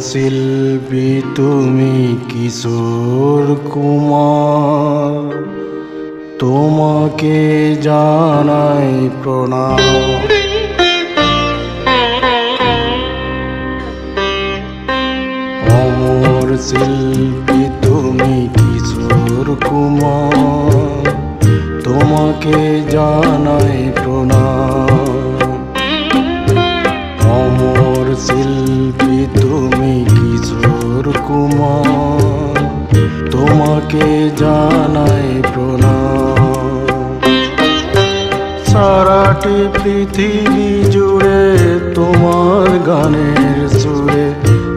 শিল্পী তুমি কিশোর কুমার? তোমাকে জানাই প্রণাম। অমর শিল্পী তুমি কিশোর কুমার? তোমাকে জানাই সারাটি পৃথিবী জুড়ে তোমার গানের সুরে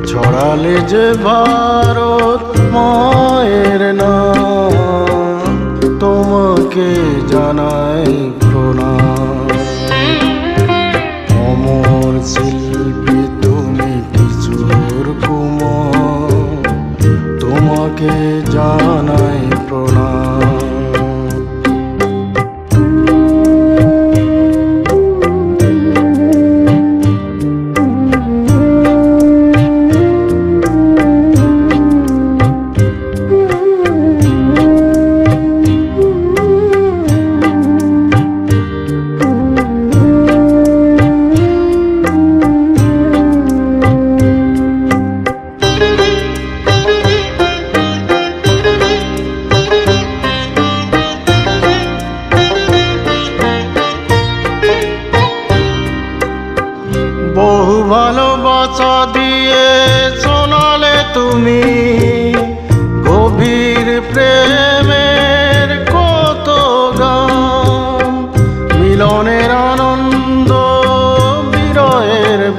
ছড়ালে যে ভারত মায়ের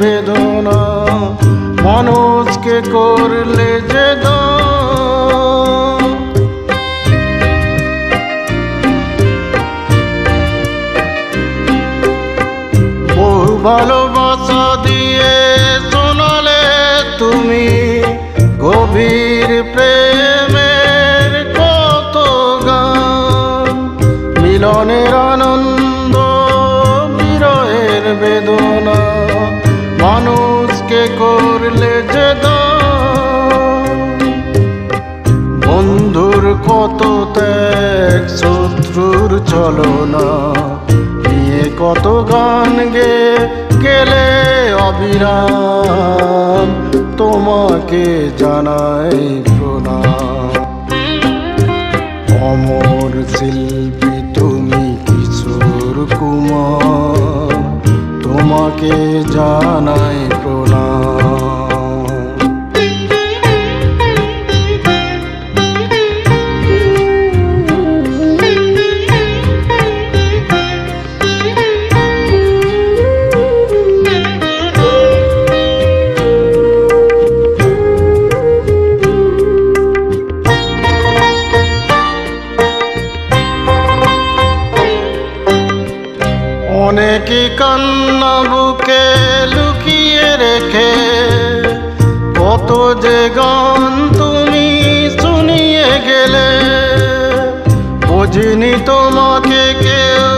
বেদনা মানুষকে করলে যে বহু ভালোবাসা দিয়ে শোনালে তুমি গভীর প্রেমের কত গান। মিলনের শত্রুর চলনা নিয়ে কত গান গে, গেলে অবিরাম। তোমাকে জানাই প্রণাম। অমর শিল্পী, তুমি কিশোর কুমার। তোমাকে জানাই প্রণাম। অনেকে কান্না বুকে লুকিয়ে রেখে? কত যে গান তুমি শুনিয়ে গেলে? বুঝিনি তোমাকে কেউ,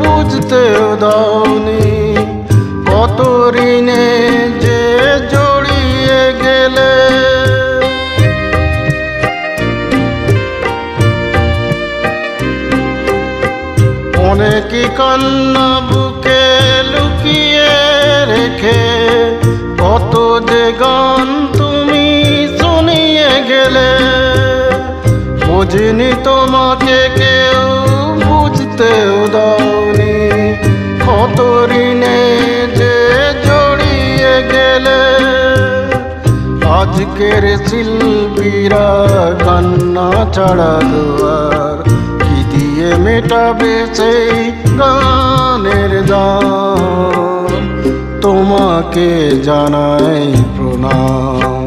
বুঝতেও দাওনি। কত ঋণে বুঝিনি তোমাকে কেউ বুঝতেও দাওনি। কত ঋণে যে জড়িয়ে গেলে। আজকের শিল্পীরা কান্না ছাড়া দুয়ার। কি দিয়ে মেটাবে সেই গানের দাম? তোমাকে জানাই প্রণাম।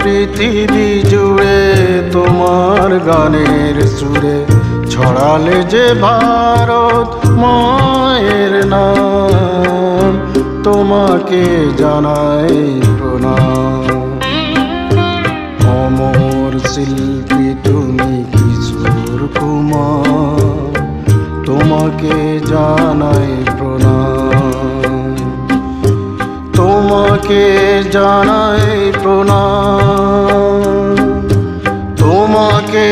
পৃথিবী জুড়ে তোমার গানের সুরে ছড়ালে যে ভারত মায়ের নাম, তোমাকে জানাই প্রণাম। অমর শিল্পী, তুমি কিশোর কুমার, তোমাকে জানাই প্রণাম। তোমাকে জানাই প্রণাম। তোমাকে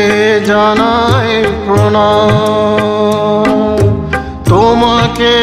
জানাই প্রণাম। তোমাকে